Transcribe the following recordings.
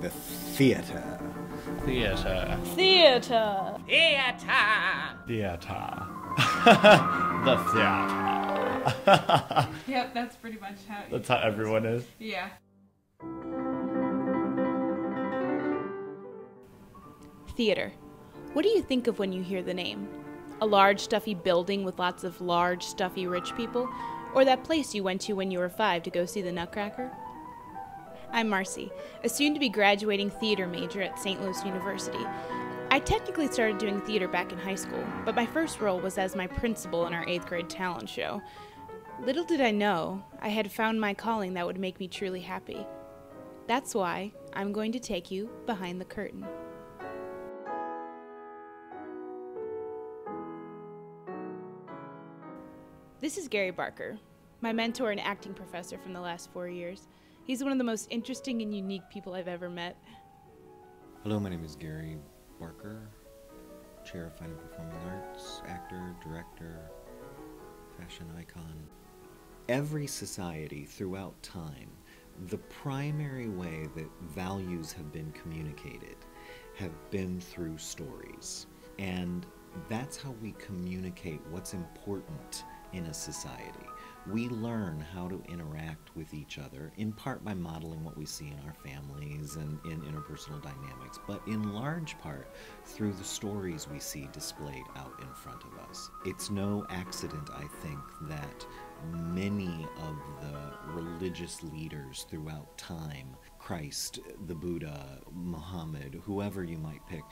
The theater. Theater. Theater. Theater. Theater. the theater. Yep, that's pretty much how. That's how everyone is. Yeah. Theater. What do you think of when you hear the name? A large, stuffy building with lots of large, stuffy, rich people? Or that place you went to when you were five to go see the Nutcracker? I'm Marcy, a soon to be graduating theater major at St. Louis University. I technically started doing theater back in high school, but my first role was as my principal in our eighth grade talent show. Little did I know, I had found my calling that would make me truly happy. That's why I'm going to take you behind the curtain. This is Gary Barker, my mentor and acting professor from the last four years. He's one of the most interesting and unique people I've ever met. Hello, my name is Gary Barker, Chair of Fine and Performing Arts, actor, director, fashion icon. Every society throughout time, the primary way that values have been communicated have been through stories. And that's how we communicate what's important in a society. We learn how to interact with each other, in part by modeling what we see in our families and in interpersonal dynamics, but in large part through the stories we see displayed out in front of us. It's no accident, I think, that many of the religious leaders throughout time Christ, the Buddha, Muhammad, whoever you might pick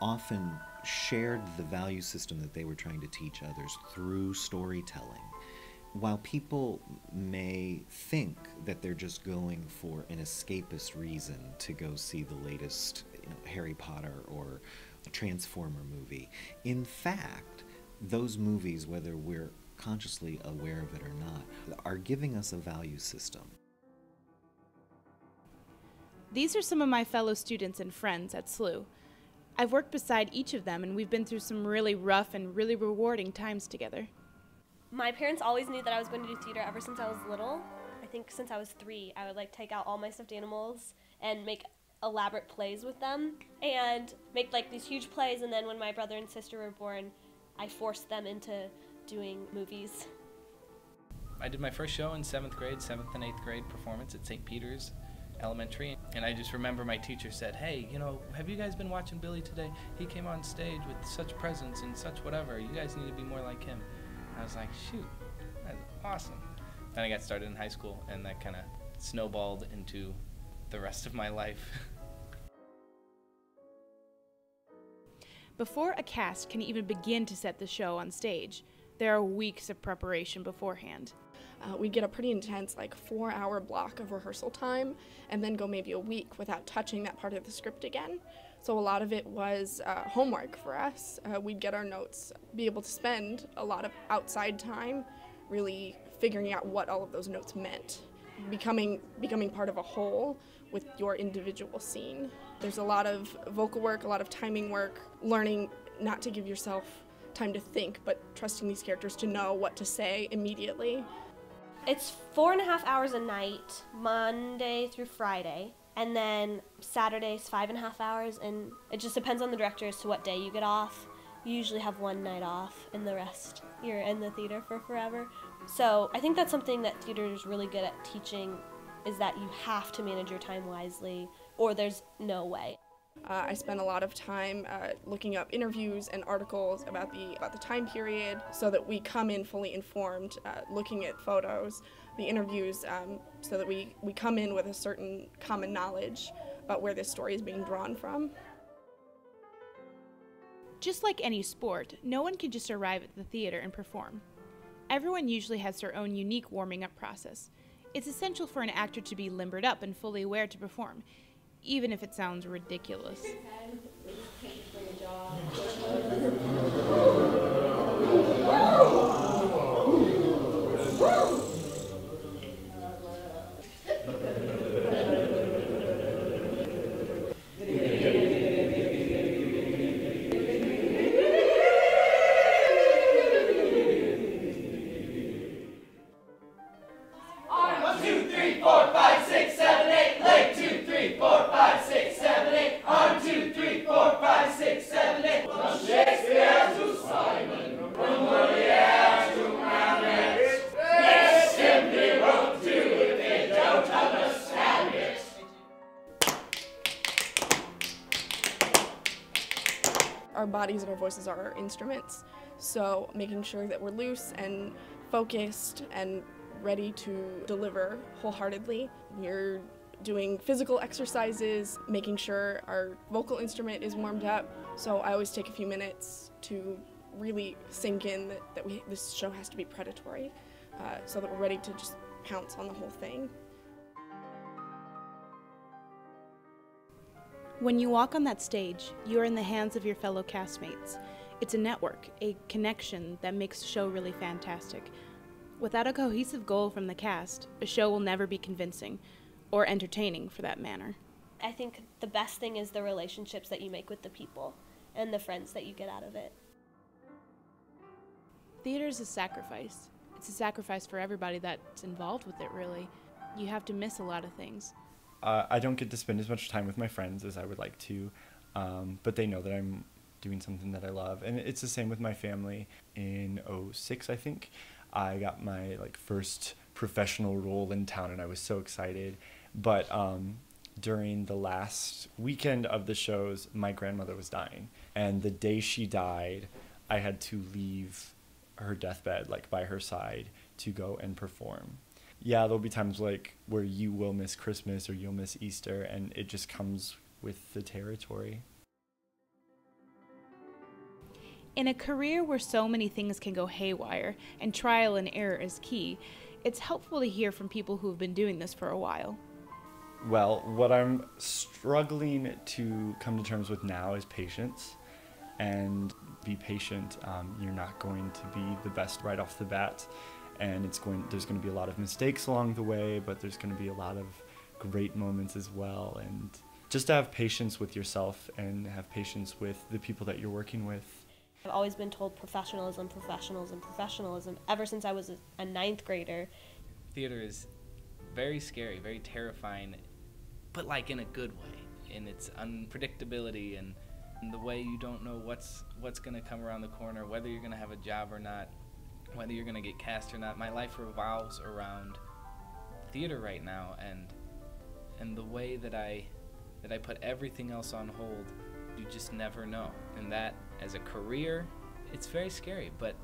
often shared the value system that they were trying to teach others through storytelling. While people may think that they're just going for an escapist reason to go see the latest you know, Harry Potter or Transformer movie, in fact, those movies, whether we're consciously aware of it or not, are giving us a value system. These are some of my fellow students and friends at SLU. I've worked beside each of them, and we've been through some really rough and really rewarding times together. My parents always knew that I was going to do theater ever since I was little. I think since I was three, I would like take out all my stuffed animals and make elaborate plays with them and make like these huge plays. And then when my brother and sister were born, I forced them into doing movies. I did my first show in seventh grade, seventh and eighth grade performance at St. Peter's Elementary, and I just remember my teacher said, "Hey, you know, have you guys been watching Billy today? He came on stage with such presence and such whatever. You guys need to be more like him." I was like, "Shoot, that's awesome." Then I got started in high school, and that kind of snowballed into the rest of my life. Before a cast can even begin to set the show on stage, there are weeks of preparation beforehand. Uh, we'd get a pretty intense, like, four hour block of rehearsal time and then go maybe a week without touching that part of the script again. So a lot of it was uh, homework for us. Uh, we'd get our notes, be able to spend a lot of outside time really figuring out what all of those notes meant, becoming, becoming part of a whole with your individual scene. There's a lot of vocal work, a lot of timing work, learning not to give yourself time to think, but trusting these characters to know what to say immediately. It's four and a half hours a night, Monday through Friday. And then Saturday's five and a half hours, and it just depends on the director as to what day you get off. You usually have one night off, and the rest you're in the theater for forever. So I think that's something that theater is really good at teaching is that you have to manage your time wisely, or there's no way. Uh, I spent a lot of time uh, looking up interviews and articles about the about the time period, so that we come in fully informed, uh, looking at photos, the interviews, um, so that we we come in with a certain common knowledge about where this story is being drawn from. Just like any sport, no one can just arrive at the theater and perform. Everyone usually has their own unique warming up process. It's essential for an actor to be limbered up and fully aware to perform, even if it sounds ridiculous. Our bodies and our voices are our instruments. So making sure that we're loose and focused and ready to deliver wholeheartedly. We're doing physical exercises, making sure our vocal instrument is warmed up. So I always take a few minutes to really sink in that, that we, this show has to be predatory uh, so that we're ready to just pounce on the whole thing. When you walk on that stage, you are in the hands of your fellow castmates. It's a network, a connection that makes the show really fantastic. Without a cohesive goal from the cast, a show will never be convincing, or entertaining for that matter. I think the best thing is the relationships that you make with the people and the friends that you get out of it. Theater is a sacrifice. It's a sacrifice for everybody that's involved with it, really. You have to miss a lot of things. Uh, I don't get to spend as much time with my friends as I would like to, um, but they know that I'm doing something that I love. And it's the same with my family. In 06, I think, I got my like first professional role in town, and I was so excited. But um, during the last weekend of the shows, my grandmother was dying, and the day she died, I had to leave her deathbed like by her side to go and perform yeah, there'll be times like where you will miss Christmas or you'll miss Easter, and it just comes with the territory. In a career where so many things can go haywire and trial and error is key, it's helpful to hear from people who have been doing this for a while. Well, what I'm struggling to come to terms with now is patience. And be patient. Um, you're not going to be the best right off the bat and it's going there's going to be a lot of mistakes along the way but there's going to be a lot of great moments as well. And just to have patience with yourself and have patience with the people that you're working with. I've always been told professionalism, professionalism, professionalism ever since I was a, a ninth grader. Theater is very scary, very terrifying, but like in a good way, in its unpredictability and, and the way you don't know what's what's gonna come around the corner, whether you're gonna have a job or not whether you're going to get cast or not. My life revolves around theater right now and and the way that I that I put everything else on hold, you just never know. And that as a career, it's very scary, but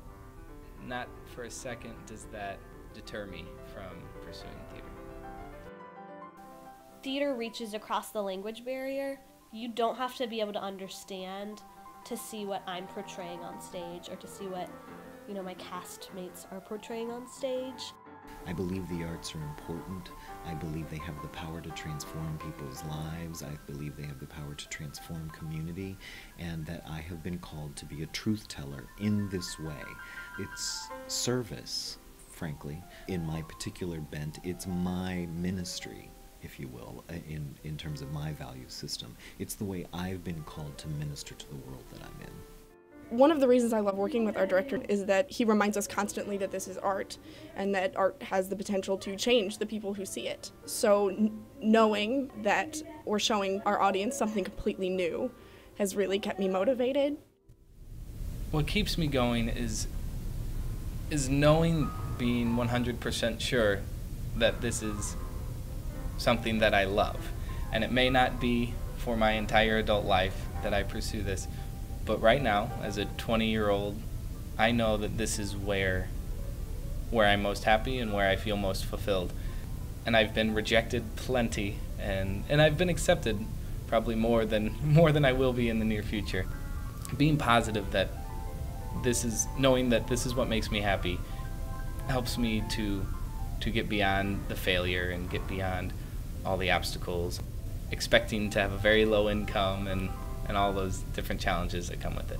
not for a second does that deter me from pursuing theater. Theater reaches across the language barrier. You don't have to be able to understand to see what I'm portraying on stage or to see what you know, my castmates are portraying on stage. I believe the arts are important. I believe they have the power to transform people's lives. I believe they have the power to transform community, and that I have been called to be a truth teller in this way. It's service, frankly, in my particular bent. It's my ministry, if you will, uh, in, in terms of my value system. It's the way I've been called to minister to the world that I'm in one of the reasons I love working with our director is that he reminds us constantly that this is art and that art has the potential to change the people who see it. So, knowing that we're showing our audience something completely new has really kept me motivated. What keeps me going is is knowing being 100% sure that this is something that I love. And it may not be for my entire adult life that I pursue this, but right now, as a 20 year old, I know that this is where where I'm most happy and where I feel most fulfilled. And I've been rejected plenty and, and I've been accepted probably more than more than I will be in the near future. Being positive that this is knowing that this is what makes me happy helps me to to get beyond the failure and get beyond all the obstacles expecting to have a very low income and and all those different challenges that come with it.